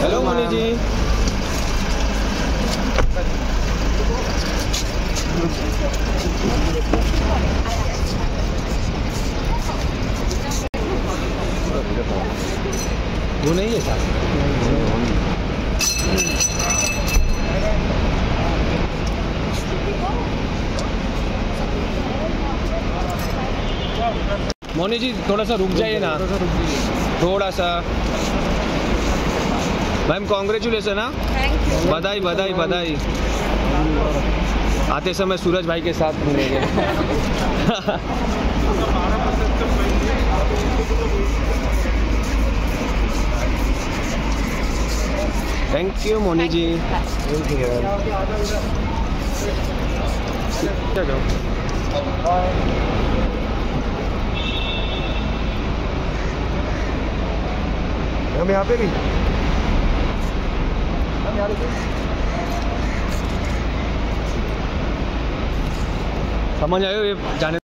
मोनी जी वो नहीं है सर मोनी जी थोड़ा सा रुक जाइए ना। थोड़ा सा। मैम कॉन्ग्रेचुलेसन हाँ बधाई बधाई बधाई आते समय सूरज भाई के साथ घूमेंगे। थैंक यू मोनी जी हम यहाँ पे भी। समझ आए ये जाने